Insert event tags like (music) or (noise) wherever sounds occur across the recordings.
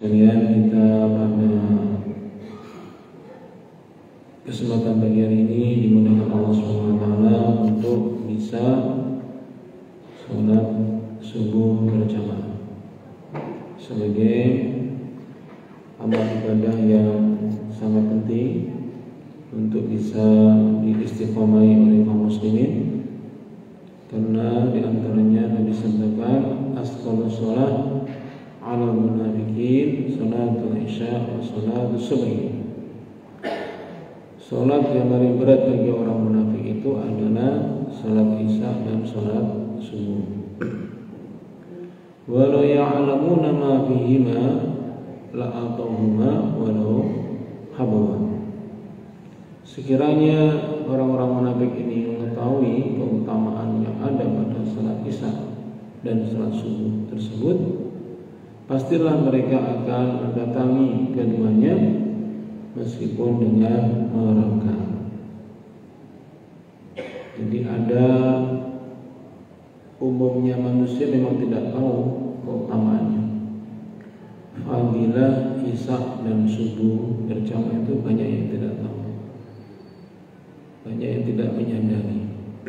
Kemudian kita pada kesempatan pagi hari ini dimudahkan Allah SWT untuk bisa sholat subuh berjamaah sebagai amal ibadah yang sangat penting untuk bisa diistiqomai oleh kaum muslimin. Karena di antaranya Nabi sampaikan asqalu sholat munafikin salatul isya wa salatul subhi Salat yang paling berat bagi orang munafik itu adalah salat isya dan salat subuh. Walau ya'lamuna ma fihima la'atawhuma walau habawa. Sekiranya orang-orang munafik ini mengetahui keutamaan yang ada pada salat isya dan salat subuh tersebut, pastilah mereka akan mendatangi keduanya meskipun dengan mereka. Jadi ada umumnya manusia memang tidak tahu keutamaannya. Fadilah Isya dan subuh berjamaah itu banyak yang tidak tahu. Banyak yang tidak menyadari.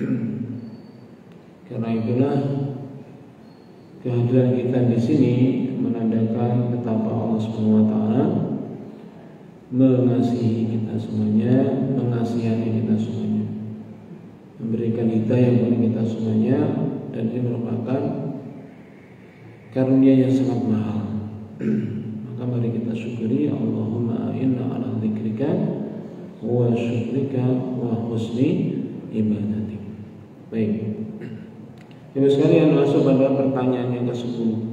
(clears throat) Karena itulah kehadiran kita di sini menandakan betapa Allah taala mengasihi kita semuanya, mengasihani kita semuanya, memberikan hidayah kepada kita semuanya, dan ini merupakan karunia yang sangat mahal. (clears throat) Maka mari kita syukuri Allahumma inna ala dzikrika wa syukrika wa husni ibadatik. Baik. (clears throat) Ibu sekalian masuk pada pertanyaan yang ke-10.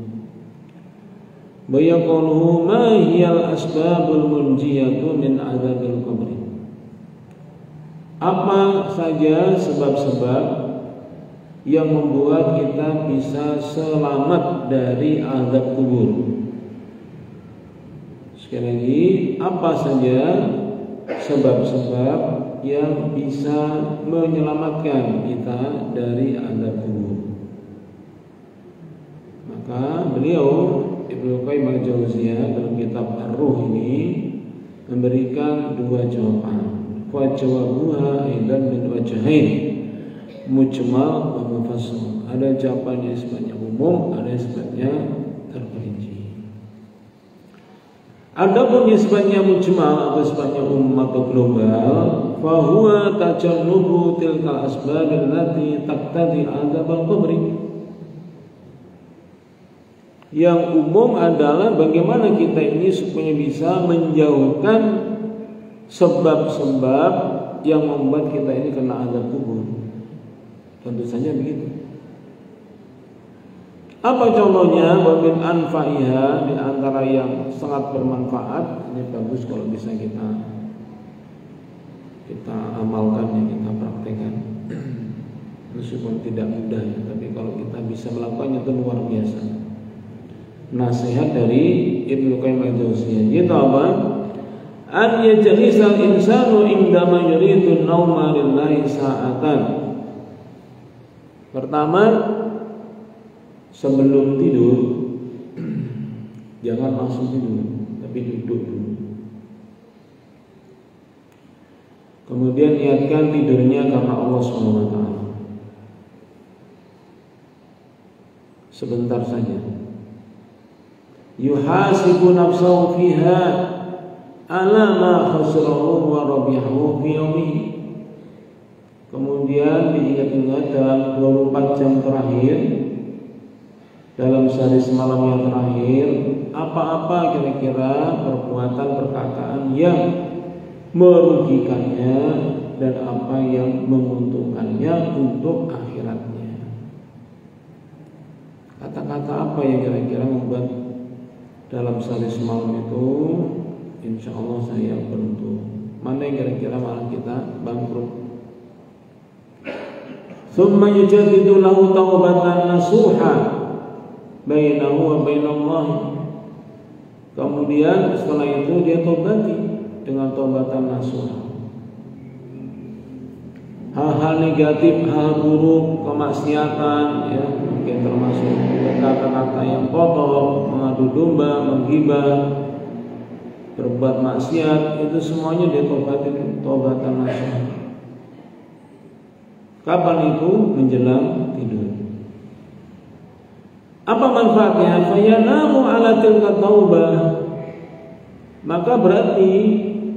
Bayaquluhu ma hiyal asbabul munjiyatu min azabil qabri? Apa saja sebab-sebab yang membuat kita bisa selamat dari azab kubur? Sekali lagi, apa saja sebab-sebab yang bisa menyelamatkan kita dari azab kubur? Maka beliau Ibnu Qayyim al-Jauziyah dalam kitab Ar-Ruh ini memberikan dua jawaban. Wa jawabuha aidan min wajhain mujmal wa mufassal. Ada jawaban yang sifatnya umum, ada yang sifatnya terperinci. Adapun yang sifatnya mujmal atau sifatnya umum atau global, fa huwa tajannubu tilkal asbab allati taqtadi adzab al-qabri yang umum adalah bagaimana kita ini supaya bisa menjauhkan sebab-sebab yang membuat kita ini kena azab kubur. Tentu saja begitu. Apa contohnya? Wamin anfaiha di antara yang sangat bermanfaat. Ini bagus kalau bisa kita kita amalkan yang kita praktekkan. Meskipun tidak mudah ya, tapi kalau kita bisa melakukannya itu luar biasa nasihat dari Ibnu Qayyim al-Jauziyah. Itu apa? An yajlisal insanu indama yuridu nauma lillahi sa'atan. Pertama, sebelum tidur (clears throat) jangan langsung tidur, tapi duduk dulu. Kemudian niatkan tidurnya karena Allah SWT. Sebentar saja yuhasibu nafsahu fiha ala ma khasrahu wa rabihahu fi kemudian diingat-ingat dalam 24 jam terakhir dalam sehari semalam yang terakhir apa-apa kira-kira perbuatan perkataan yang merugikannya dan apa yang menguntungkannya untuk akhiratnya. Kata-kata apa yang kira-kira membuat dalam sehari semalam itu insya Allah saya beruntung mana yang kira-kira malah kita bangkrut ثم يجدد له توبة نصوحا بينه وبين الله Kemudian setelah itu dia tobati dengan tobatan nasuha. Hal-hal negatif, hal buruk, kemaksiatan, ya mungkin termasuk kata-kata yang kotor, mengadu domba, menggibah, berbuat maksiat, itu semuanya ditobatin tobatan nasuha. Kapan itu? Menjelang tidur. Apa manfaatnya? Fayanamu ala tilka taubah. Maka berarti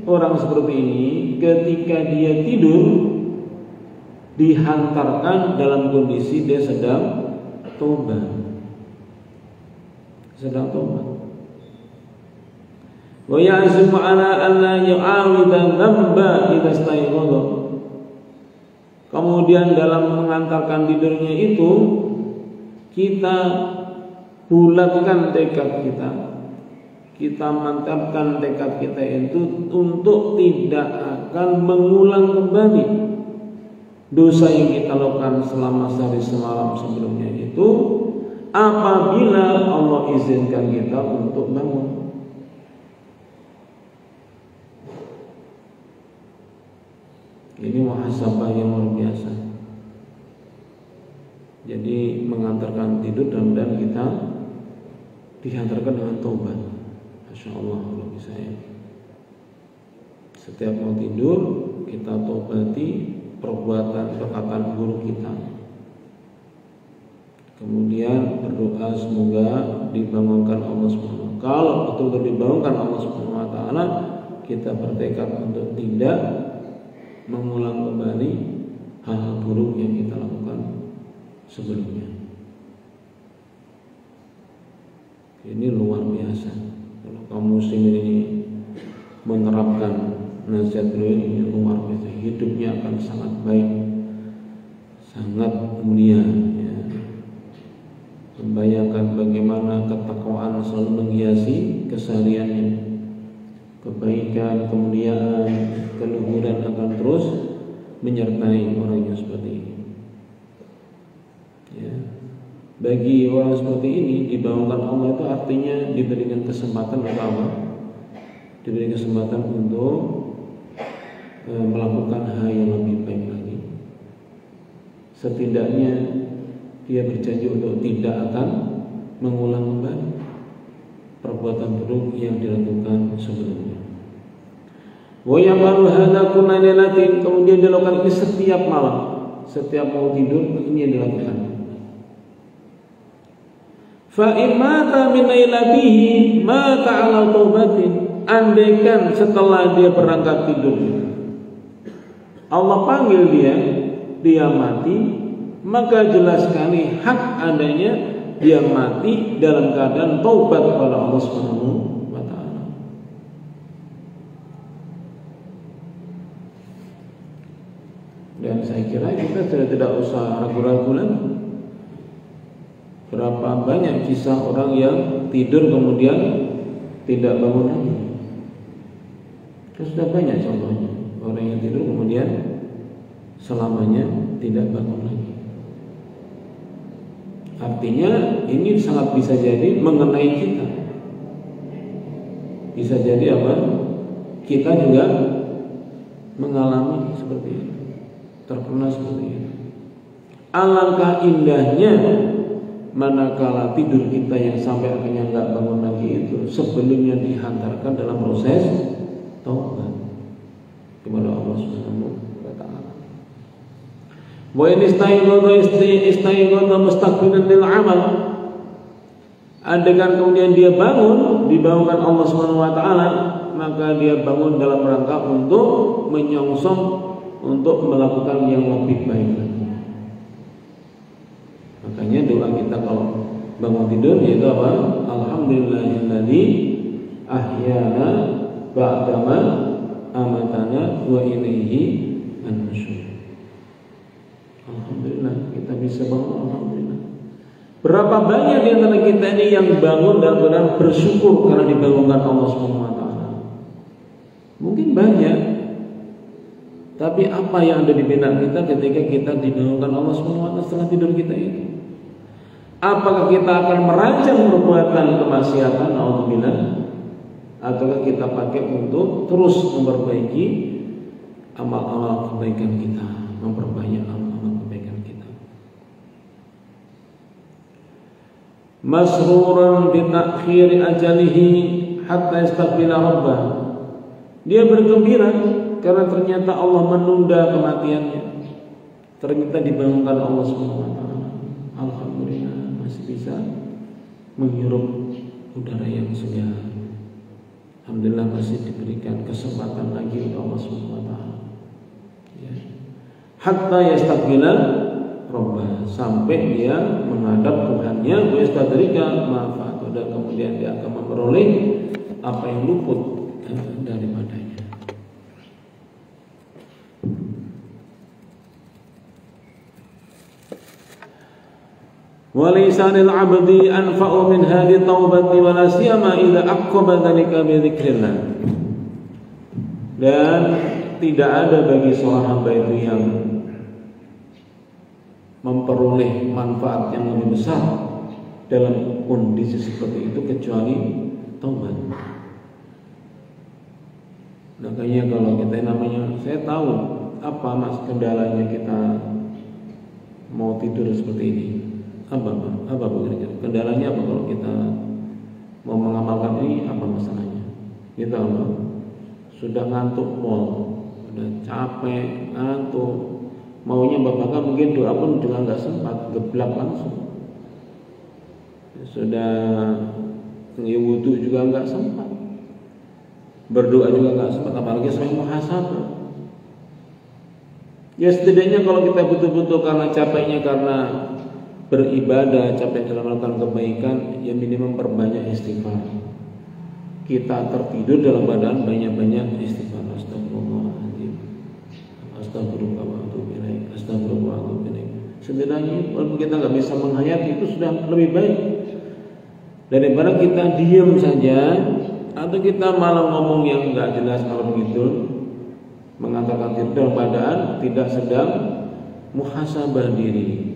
orang seperti ini ketika dia tidur dihantarkan dalam kondisi dia sedang tobat. Sedang tobat. Wa ya'zimu ala an la yu'awida dzamba idza Kemudian dalam mengantarkan tidurnya itu kita bulatkan tekad kita. Kita mantapkan tekad kita itu untuk tidak akan mengulang kembali dosa yang kita lakukan selama sehari semalam sebelumnya itu apabila Allah izinkan kita untuk bangun. Ini muhasabah yang luar biasa. Jadi mengantarkan tidur dan dan kita dihantarkan dengan tobat. Masya Allah kalau bisa ya. Setiap mau tidur kita tobati perbuatan perkataan buruk kita. Kemudian berdoa semoga dibangunkan Allah SWT. Kalau betul-betul dibangunkan Allah SWT, kita bertekad untuk tidak mengulang kembali hal-hal buruk yang kita lakukan sebelumnya. Ini luar biasa. Kalau kaum muslim ini menerapkan nasihat beliau ini luar biasa. Hidupnya akan sangat baik, sangat mulia. Ya. Membayangkan bagaimana ketakwaan selalu menghiasi kesehariannya kebaikan, kemuliaan, keluhuran akan terus menyertai orang yang seperti ini. Ya. Bagi orang seperti ini dibangunkan Allah itu artinya diberikan kesempatan untuk apa? Diberi kesempatan untuk e, melakukan hal yang lebih baik lagi. Setidaknya dia berjanji untuk tidak akan mengulang kembali perbuatan buruk yang dilakukan sebelumnya. Wa yamalu hadza kullailatin kemudian dilakukan ini setiap malam. Setiap mau tidur ini yang dilakukan. Fa imata min lailatihi mata ala taubatin. Andaikan setelah dia berangkat tidur Allah panggil dia, dia mati, maka jelas sekali hak adanya dia mati dalam keadaan taubat kepada Allah Subhanahu wa taala. Dan saya kira kita sudah tidak usah ragu-ragu lagi. Berapa banyak kisah orang yang tidur kemudian tidak bangun lagi. Sudah banyak contohnya. Orang yang tidur kemudian selamanya tidak bangun lagi. Artinya ini sangat bisa jadi mengenai kita. Bisa jadi apa? Kita juga mengalami seperti itu. Terkena seperti itu. Alangkah indahnya manakala tidur kita yang sampai akhirnya nggak bangun lagi itu sebelumnya dihantarkan dalam proses taubat kepada Allah Subhanahu Wa in istaiqadha istaiqadha mustaqbilan lil amal. Andaikan kemudian dia bangun, dibangunkan Allah Subhanahu wa taala, maka dia bangun dalam rangka untuk menyongsong untuk melakukan yang lebih baik. Makanya doa kita kalau bangun tidur yaitu apa? Alhamdulillahilladzi ahyana ba'dama amatana wa ilaihi an-nusyur. Alhamdulillah kita bisa bangun Alhamdulillah. Berapa banyak di antara kita ini yang bangun dan benar bersyukur karena dibangunkan Allah SWT Mungkin banyak. Tapi apa yang ada di benak kita ketika kita dibangunkan Allah SWT setelah tidur kita itu Apakah kita akan merancang perbuatan kemaksiatan? Alhamdulillah Ataukah kita pakai untuk terus memperbaiki amal-amal kebaikan kita memperbanyak amal kebaikan kita. Masruran bi ta'khir ajalihi hatta yastaqbila rabbah. Dia bergembira karena ternyata Allah menunda kematiannya. Ternyata dibangunkan Allah Subhanahu wa taala. Alhamdulillah masih bisa menghirup udara yang segar. Alhamdulillah masih diberikan kesempatan lagi oleh Allah Subhanahu wa taala. Ya. Hatta yastaqbila rabbah sampai dia menghadap Tuhannya wa yastadrika ma dan kemudian dia akan memperoleh apa yang luput daripadanya. ولسان العبد أنفع من هذه التوبة ولا سيما إذا أقب ذلك بذكر الله dan tidak ada bagi seorang hamba itu yang memperoleh manfaat yang lebih besar dalam kondisi seperti itu kecuali taubat. Makanya kalau kita namanya saya tahu apa mas kendalanya kita mau tidur seperti ini apa apa apa kira-kira? Kendalanya apa kalau kita mau mengamalkan ini? Apa masalahnya? Kita apa sudah ngantuk pol sudah capek ngantuk. Maunya bapak mungkin doa pun juga nggak sempat geblak langsung. Sudah wudhu juga nggak sempat. Berdoa juga nggak sempat apalagi sering muhasabah. Ya setidaknya kalau kita betul-betul karena capeknya karena beribadah, capek dalam melakukan kebaikan, ya minimum perbanyak istighfar. Kita tertidur dalam badan banyak-banyak istighfar. Astagfirullahaladzim. Astagfirullah wa atubu ilaih. Astagfirullah wa atubu ilaih. Setidaknya walaupun kita nggak bisa menghayati itu sudah lebih baik daripada kita diam saja atau kita malah ngomong yang nggak jelas kalau begitu mengatakan dalam badan tidak sedang muhasabah diri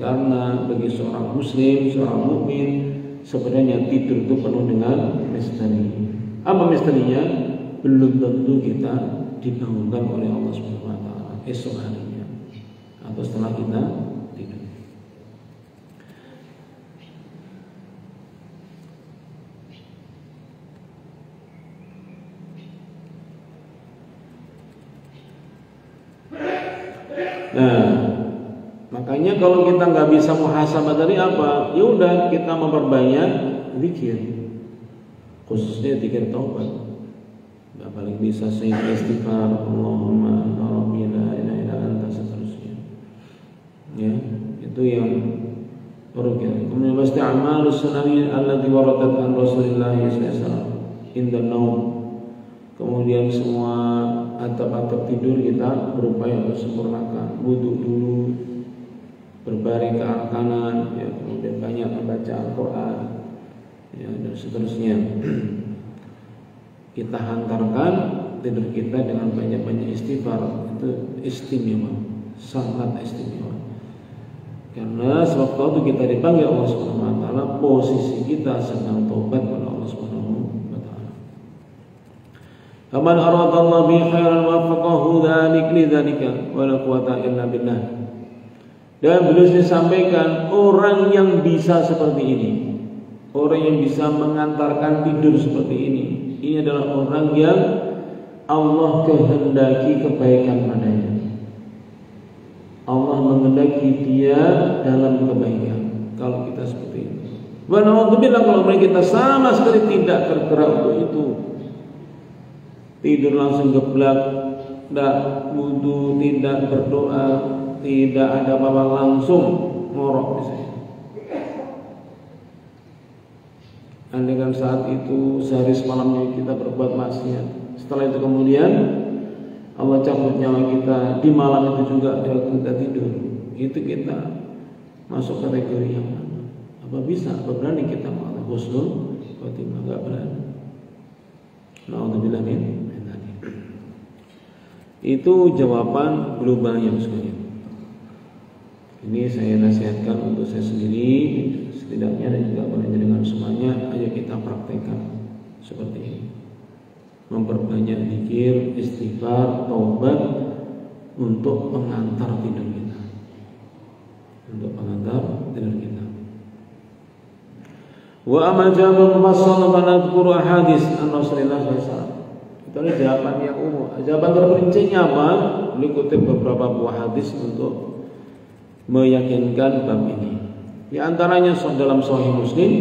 karena bagi seorang muslim seorang mukmin sebenarnya tidur itu penuh dengan misteri. Apa misterinya? Belum tentu kita dibangunkan oleh Allah Subhanahu wa taala esok harinya atau setelah kita tidur. Nah, makanya kalau kita nggak bisa muhasabah dari apa, ya udah kita memperbanyak zikir, khususnya zikir taubat. Gak paling bisa saya istighfar, Allahumma Rabbi la ilaha illa anta seterusnya. Ya, itu yang Rukyah. Kemudian pasti amal sunani allati waradat an Rasulillah sallallahu wasallam inda naum. Kemudian semua atap-atap tidur kita berupaya untuk sempurnakan wudhu dulu berbaring ke arah kanan ya kemudian banyak membaca Al-Quran ya dan seterusnya. (clears throat) Kita hantarkan tidur kita dengan banyak-banyak istighfar. Itu istimewa sangat istimewa. Karena sebab itu kita dipanggil Allah Subhanahu wa taala posisi kita sedang tobat kepada Allah Subhanahu Faman aradallahu bi khairan wafaqahu dzalik lidzalika wa la quwata illa billah. Dan beliau sampaikan orang yang bisa seperti ini, orang yang bisa mengantarkan tidur seperti ini, ini adalah orang yang Allah kehendaki kebaikan padanya. Allah mengendaki dia dalam kebaikan. Kalau kita seperti itu. Wa bilang kalau kita sama sekali tidak tergerak untuk itu tidur langsung geblak, tidak wudhu, tidak berdoa, tidak ada apa-apa langsung ngorok misalnya. Andaikan saat itu sehari semalamnya kita berbuat maksiat, setelah itu kemudian Allah cabut nyawa kita di malam itu juga dia kita tidur, itu kita masuk kategori yang mana? Apa bisa? Apa berani kita mengatakan husnul khotimah? Enggak berani. Nauzubillah min itu jawaban global yang sekalian. Ini saya nasihatkan untuk saya sendiri, setidaknya dan juga pada dengan semuanya, ayo kita praktekkan seperti ini. Memperbanyak zikir, istighfar, taubat, untuk pengantar tidur kita. Untuk pengantar tidur kita. Wa amal jawab mufassal fa nadhkuru hadis an Rasulullah SAW. Itu adalah jawaban yang umum. Jawaban terperincinya apa? Dikutip beberapa buah hadis untuk meyakinkan bab ini. Di antaranya dalam Sahih Muslim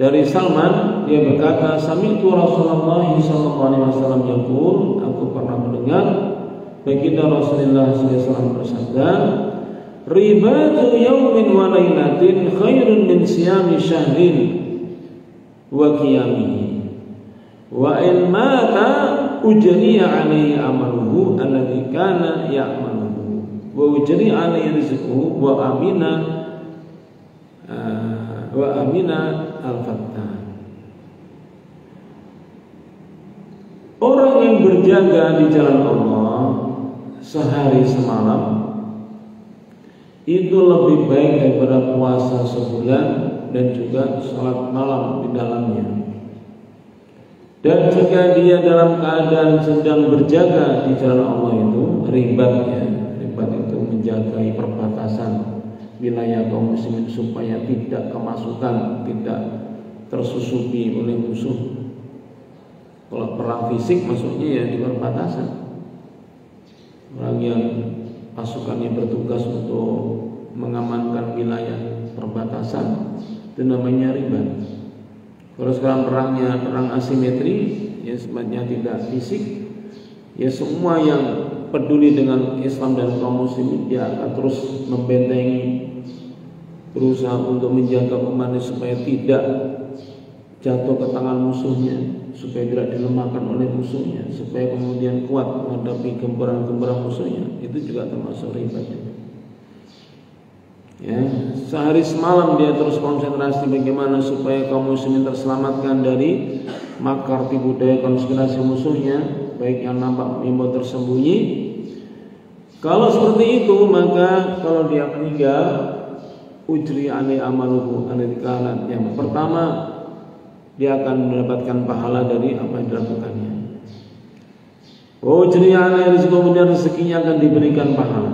dari Salman dia berkata, "Sami'tu Rasulullah sallallahu alaihi wasallam yaqul, aku pernah mendengar baginda Rasulullah SAW bersabda, ribatu yaumin wa lailatin khairun min siyami syahrin wa qiyamihi wa in mata ujriya alaihi amaluhu alladhi kana ya'maluhu wa ujri alaihi rizquhu wa amina uh, wa amina al-fattah Orang yang berjaga di jalan Allah sehari semalam itu lebih baik daripada puasa sebulan dan juga sholat malam di dalamnya. Dan jika dia dalam keadaan sedang berjaga di jalan Allah itu ribatnya, menjaga perbatasan wilayah kaum muslimin supaya tidak kemasukan, tidak tersusupi oleh musuh. Kalau perang fisik maksudnya ya di perbatasan. Orang yang pasukannya bertugas untuk mengamankan wilayah perbatasan itu namanya riba. Kalau sekarang perangnya perang asimetri, ya sebenarnya tidak fisik, ya semua yang peduli dengan Islam dan kaum muslimin dia akan terus membentengi berusaha untuk menjaga umatnya supaya tidak jatuh ke tangan musuhnya supaya tidak dilemahkan oleh musuhnya, supaya kemudian kuat menghadapi gembaran-gembaran musuhnya. Itu juga termasuk riba. Ya, sehari semalam dia terus konsentrasi bagaimana supaya kaum muslimin terselamatkan dari makar tipu daya konspirasi musuhnya, baik yang nampak maupun tersembunyi. Kalau seperti itu, maka kalau dia meninggal, ujri alai amaluhu alai Yang pertama dia akan mendapatkan pahala dari apa yang dilakukannya. Oh cerita rezeki kemudian rezekinya akan diberikan pahala.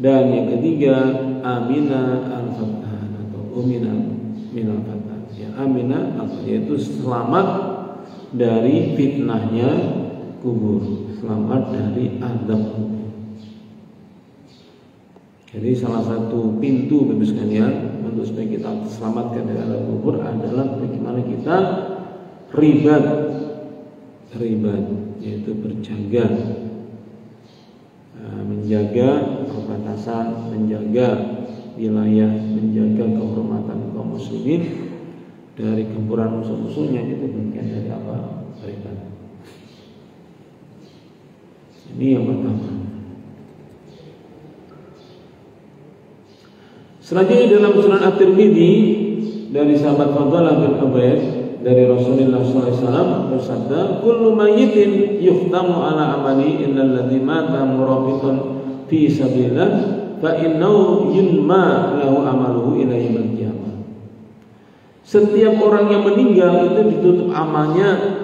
Dan yang ketiga amina al fatah atau umina min al fatah. Ya amina yaitu selamat dari fitnahnya kubur, selamat dari kubur. Jadi salah satu pintu Bapak sekalian untuk supaya kita selamatkan dari alam kubur adalah bagaimana kita ribat ribat yaitu berjaga eh, menjaga perbatasan, menjaga wilayah, menjaga kehormatan kaum muslimin dari gempuran musuh-musuhnya itu bagian dari apa? Ribat. Ini yang pertama. Selanjutnya dalam Sunan At-Tirmidzi dari sahabat Fadhalah bin Ubaid dari Rasulullah SAW bersabda, "Kullu mayyitin yuhtamu ala amali illa alladhi mata murabitan fi sabilillah fa innahu yunma lahu amaluhu ila yaumil qiyamah." Setiap orang yang meninggal itu ditutup amalnya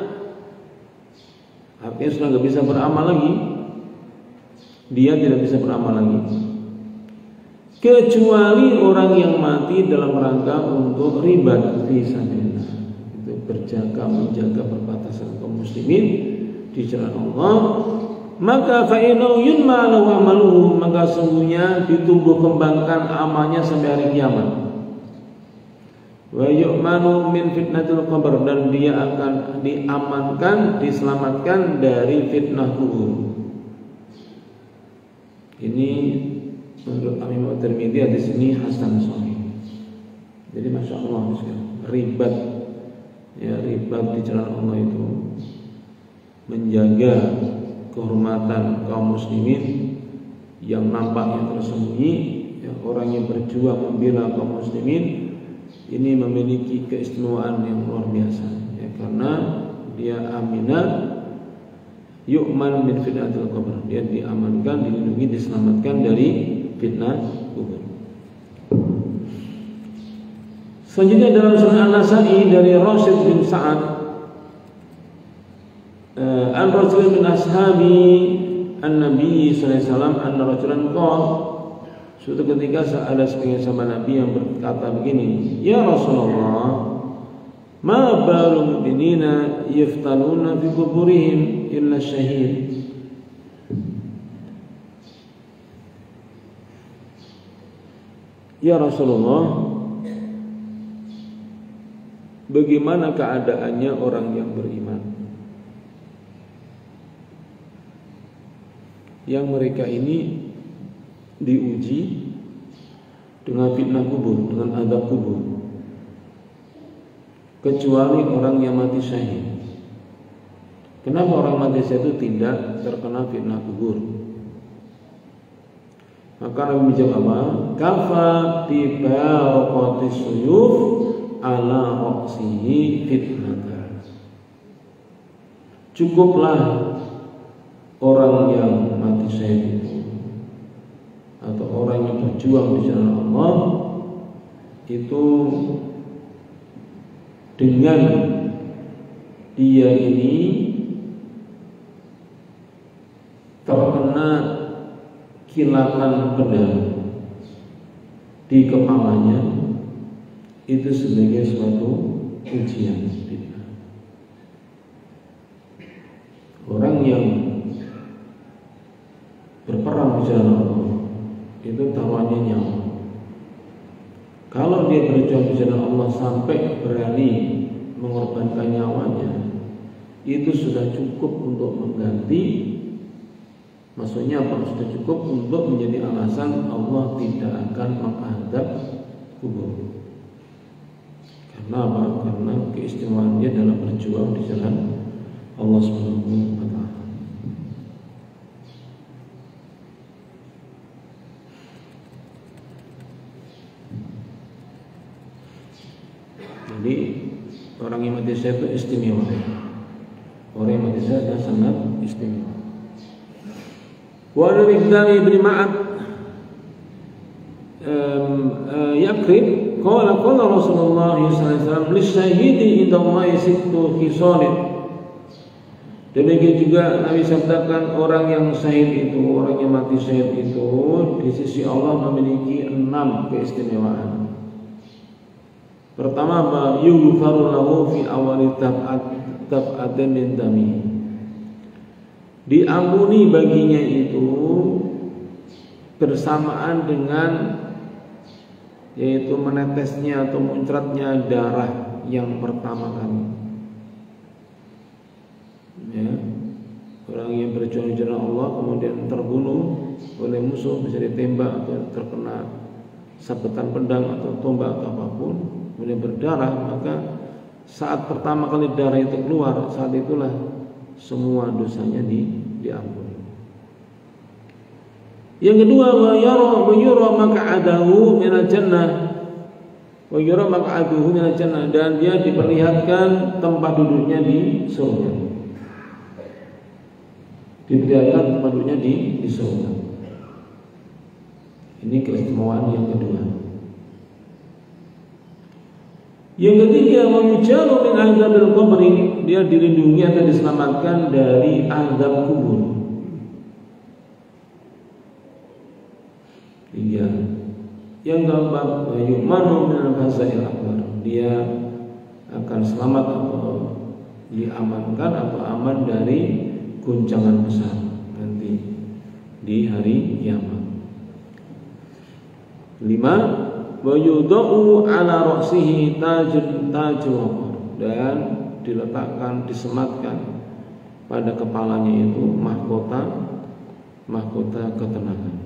Artinya sudah nggak bisa beramal lagi Dia tidak bisa beramal lagi. Kecuali orang yang mati dalam rangka untuk riba di itu berjaga menjaga perbatasan kaum muslimin di jalan Allah. Maka fa'inau yunma amaluhu maka sungguhnya ditumbuh kembangkan amalnya sampai hari kiamat. Wa yu'manu min fitnatul qabr dan dia akan diamankan diselamatkan dari fitnah kubur ini menurut Imam Tirmidzi di sini hasan sahih. Jadi masya Allah ribat. Ya ribat di jalan Allah itu. Menjaga kehormatan kaum muslimin yang nampaknya tersembunyi ya, orang yang berjuang membela kaum muslimin ini memiliki keistimewaan yang luar biasa. Ya, karena dia aminah yu'man min fitnatil qabr dia diamankan dilindungi diselamatkan dari fitnah kubur. Selanjutnya dalam sunan An-Nasa'i dari Rasid bin Sa'ad uh, An Rasul bin Ashabi an-nabi sallallahu alaihi wasallam anna rajulan qala suatu ketika ada sebagian sama Nabi yang berkata begini, "Ya Rasulullah, ma balu mu'minina yaftanuna fi kuburihim illa syahid." Ya Rasulullah, bagaimana keadaannya orang yang beriman? Yang mereka ini diuji dengan fitnah kubur, dengan adab kubur. Kecuali orang yang mati syahid. Kenapa orang mati itu tidak terkena fitnah kubur? Maka Nabi menjawab apa? Kafa tibarqati suyuf ala raqsihi fitnatan. Cukuplah orang yang mati syahid itu atau orang yang berjuang di jalan Allah itu dengan dia ini terkena kilatan pedang di kepalanya itu sebagai suatu ujian orang yang berperang di jalan Allah itu taruhannya nyawa. Kalau dia berjuang di jalan Allah sampai berani mengorbankan nyawanya, itu sudah cukup untuk mengganti Maksudnya apa? Sudah cukup untuk menjadi alasan Allah tidak akan menghadap kubur. Karena apa? Karena keistimewaan dia dalam berjuang di jalan Allah Subhanahu wa taala. Jadi orang yang mati syahid itu istimewa. Orang yang mati syahid sangat istimewa. Wa an Ibn bin Ma'ad eh, yakrib qala qala Rasulullah sallallahu alaihi wasallam lisyahidi inda Allah sittu khisalin Demikian juga Nabi sabdakan orang yang syahid itu, orang yang mati syahid itu di sisi Allah memiliki enam keistimewaan. Pertama? Yughfaru lahu fi awali tab'at tab'atin min dami. Diampuni baginya itu bersamaan dengan yaitu menetesnya atau muncratnya darah yang pertama kali. Ya. Orang yang berjuang jalan Allah kemudian terbunuh oleh musuh bisa ditembak atau terkena sabetan pedang atau tombak atau apa pun kemudian berdarah maka saat pertama kali darah itu keluar saat itulah semua dosanya di, diampuni. Yang kedua wa yara wa yura mak'adahu min jannah wa yura mak'adahu min jannah dan dia diperlihatkan tempat duduknya di surga. Diperlihatkan tempat duduknya di, di surga. Ini keistimewaan yang kedua. Yang ketiga memujaru min azabil kubri dia dilindungi atau diselamatkan dari azab kubur. Tiga. Yang keempat yu'manu min al akbar. Dia akan selamat atau diamankan atau aman dari guncangan besar nanti di hari kiamat. Lima wa yudau ala ra'sihi tajun tajun dan diletakkan disematkan pada kepalanya itu mahkota mahkota ketenangan.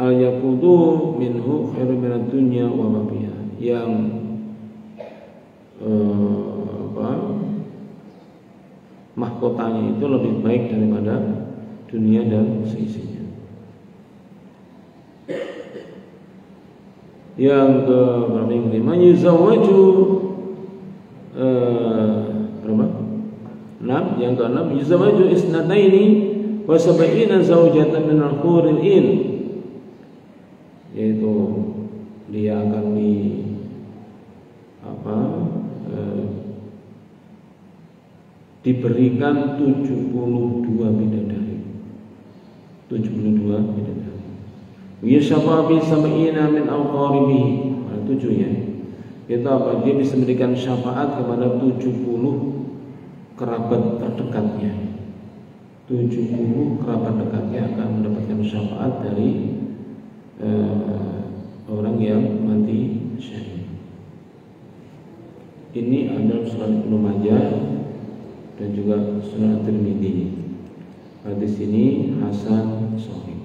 Al yaqudu minhu khairu minad dunya wa ma yang eh, apa mahkotanya itu lebih baik daripada dunia dan seisinya. Yang ke berapa yang kelima yuzawwaju eh, berapa? Enam. Yang keenam yuzawwaju isnataini wa sab'ina zawjatan min al-huril in. Yaitu dia akan di apa eh, diberikan 72 bidadari. 72 bidadari. Yushafa bi sam'ina min awqaribihi Ada tujuh ya Itu apa? Dia bisa memberikan syafaat kepada 70 kerabat terdekatnya 70 kerabat dekatnya akan mendapatkan syafaat dari uh, orang yang mati syahid. Ini adalah surat Ibnu Majah dan juga surat Tirmidzi. Hadis ini hasan sahih.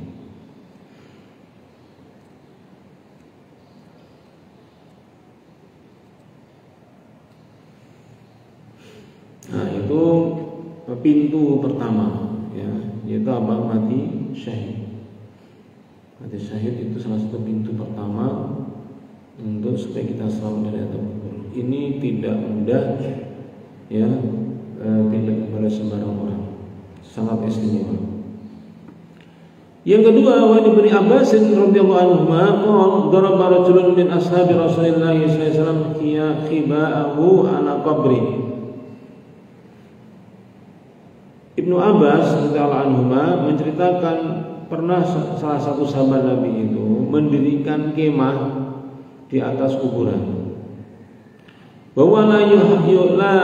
Nah, itu pertama ya, yaitu apa? Mati syahid. Mati syahid itu salah satu pintu pertama untuk supaya kita selamat dari kubur. Ini tidak mudah ya Eh, tidak kepada sembarang orang. Sangat istimewa. Yang kedua, wa ibni Abbas radhiyallahu anhu qala daraba rajulun min ashabi Rasulillah sallallahu alaihi wasallam khiba'ahu ala qabri. Ibnu Abbas radhiyallahu anhu menceritakan pernah salah satu sahabat Nabi itu mendirikan kemah di atas kuburan. Bahwa la yuhla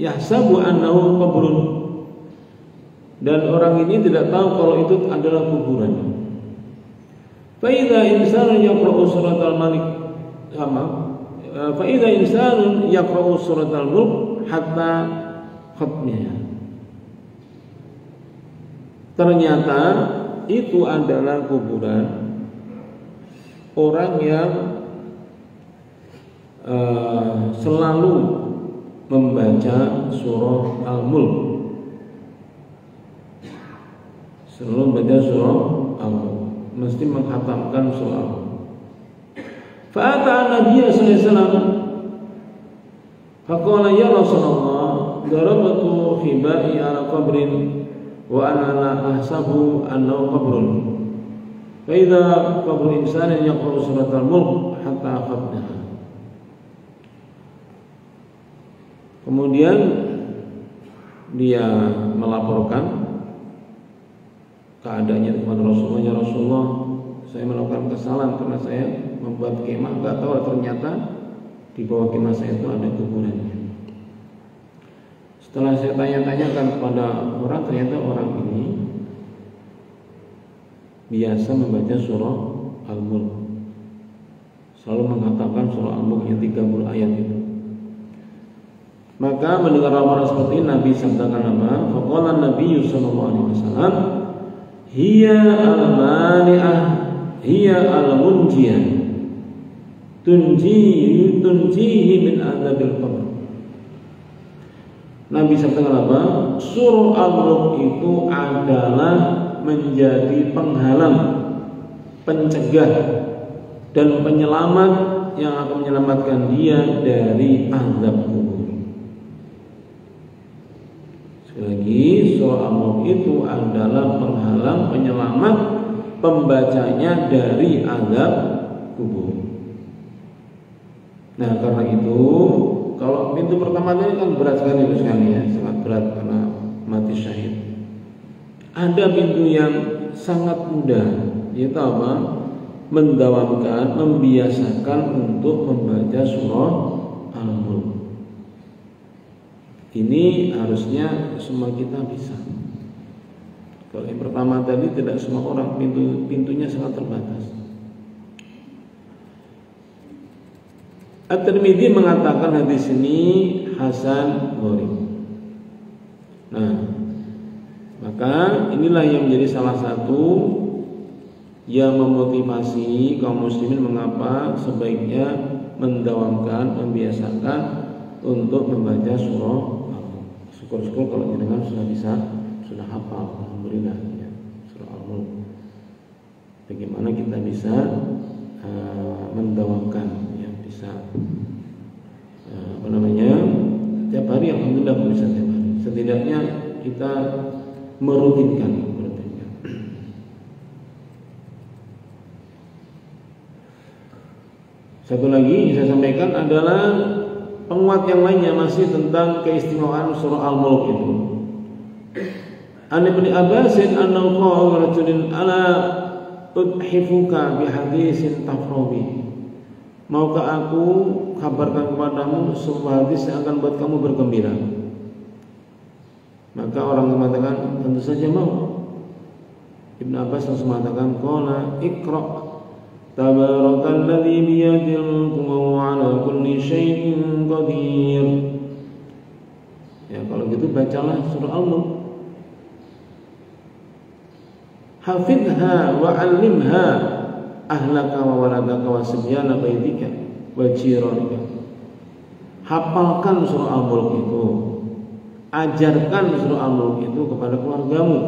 yahsabu annahu qabrun dan orang ini tidak tahu kalau itu adalah kuburan. Fa idza insanun yaqra'u suratal malik sama fa idza insanun yaqra'u suratal mulk hatta khatmiha. Ternyata itu adalah kuburan orang yang uh, selalu membaca surah Al-Mulk. Selalu membaca surah Al-Mulk, mesti menghatamkan surah. Fa'ata Nabi sallallahu alaihi wasallam Faqala ya Rasulullah darabatu khibai ala qabrin wa ana la ahsabu annahu qabrun. Fa idza qabru insanin yaqra'u surat al-mulk hatta Kemudian dia melaporkan keadaannya kepada Rasulullah ya Rasulullah saya melakukan kesalahan karena saya membuat kemah nggak tahu ternyata di bawah kemah saya itu ada kuburannya setelah saya tanya-tanyakan kepada orang ternyata orang ini biasa membaca surah Al-Mulk selalu mengatakan surah Al-Mulk yang 30 ayat itu maka mendengar lamaran seperti ini Nabi sabdakan apa? Faqala Nabi sallallahu alaihi wasallam, "Hiya al-mani'ah, hiya al-munjiyah." Tunjihi tunjihi min adzabil qabr. Nabi sabdakan apa? Surah Al-Mulk itu adalah menjadi penghalang, pencegah dan penyelamat yang akan menyelamatkan dia dari azab kubur. lagi surah Al-Mulk itu adalah penghalang penyelamat pembacanya dari azab kubur. Nah karena itu kalau pintu pertama ini kan berat sekali sekali ya, sangat berat karena mati syahid. Ada pintu yang sangat mudah, yaitu apa? Mendawamkan, membiasakan untuk membaca surah Al-Mulk. Ini harusnya semua kita bisa. Kalau yang pertama tadi tidak semua orang pintu pintunya sangat terbatas. At-Tirmidzi mengatakan hadis ini hasan gharib. Nah, maka inilah yang menjadi salah satu yang memotivasi kaum muslimin mengapa sebaiknya mendawamkan, membiasakan untuk membaca surah syukur-syukur kalau jenengan sudah bisa sudah hafal alhamdulillah ya surah al-mulk. Bagaimana kita bisa uh, mendawakan ya bisa uh, apa namanya tiap hari alhamdulillah bisa tiap hari setidaknya kita merutinkan Satu lagi yang saya sampaikan adalah penguat yang lainnya masih tentang keistimewaan surah Al-Mulk itu. An Ibnu Abbasin annahu ala udhifuka bi hadisin tafrobi. Maukah aku kabarkan kepadamu sebuah hadis yang akan buat kamu bergembira? Maka orang mengatakan tentu saja mau. Ibn Abbas langsung mengatakan qala ikra Tabarakalladzi biyadil mulku wa huwa ala kulli qadir. Ya kalau gitu bacalah surah Al-Mulk. Hafidha wa 'allimha ahlaka wa waladaka wa sibyana baitika wa jiranika. Hafalkan surah Al-Mulk itu. Ajarkan surah Al-Mulk itu kepada keluargamu,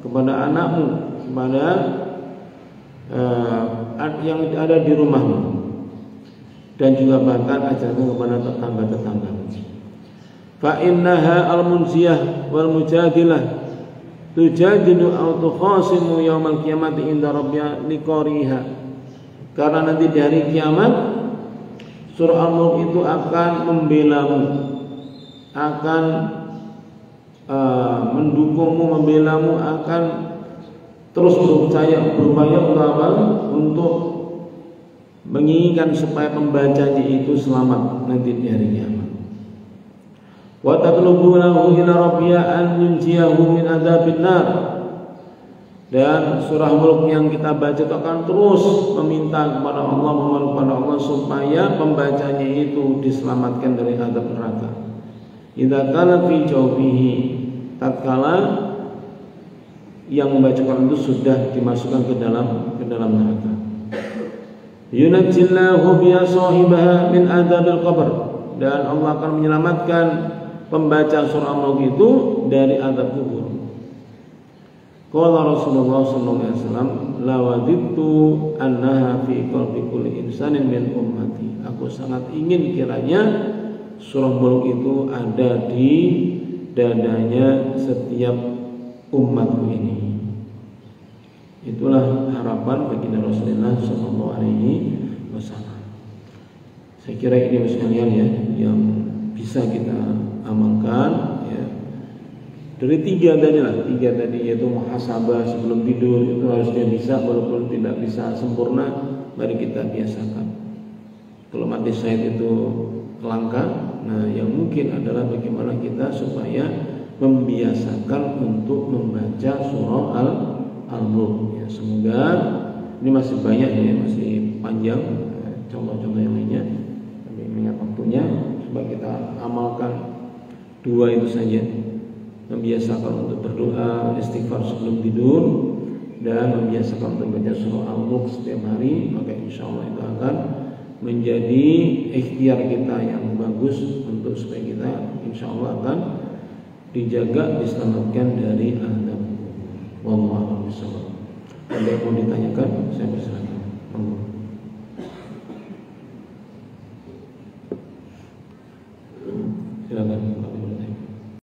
kepada anakmu, kepada uh, yang ada di rumahmu dan juga bahkan ajarkan kepada tetangga-tetangga. Fa innaha al-munziyah wal mujadilah tujadilu aw tukhasimu yaumal qiyamati inda rabbiha liqariha karena nanti di hari kiamat surah Al-Mulk itu akan membelamu akan uh, mendukungmu membelamu akan terus berupaya berupaya utama untuk menginginkan supaya pembacanya itu selamat nanti di hari kiamat. Wa tatlubunahu ila rabbiya an yunjiyahu min adzabin dan surah Mulk yang kita baca itu akan terus meminta kepada Allah memohon kepada Allah supaya pembacanya itu diselamatkan dari adab neraka. Idza kana fi jawfihi tatkala yang membacakan itu sudah dimasukkan ke dalam ke dalam neraka. Yunajjillahu biya sahibaha min adabil qabr dan Allah akan menyelamatkan pembaca surah Mulk itu dari adab kubur. Qala Rasulullah sallallahu alaihi wasallam la wadittu annaha fi qalbi kulli insanin min ummati. Aku sangat ingin kiranya surah Mulk itu ada di dadanya setiap umatku ini. Itulah harapan bagi Rasulullah sallallahu alaihi wasallam. Saya kira ini sekalian ya yang bisa kita amalkan dari tiga tadi lah, tiga tadi yaitu muhasabah sebelum tidur itu harusnya bisa walaupun tidak bisa sempurna, mari kita biasakan. Kalau mati syahid itu langka, nah yang mungkin adalah bagaimana kita supaya membiasakan untuk membaca surah al al-mulk. Ya, semoga ini masih banyak ya, masih panjang eh, contoh-contoh yang lainnya. Tapi mengingat waktunya, coba kita amalkan dua itu saja membiasakan untuk berdoa istighfar sebelum tidur dan membiasakan untuk baca surah Al-Mulk setiap hari. Maka insya Allah itu akan menjadi ikhtiar kita yang bagus untuk supaya kita insya Allah akan dijaga diselamatkan dari azab. Wallahu a'lam Ada yang mau ditanyakan saya persilakan.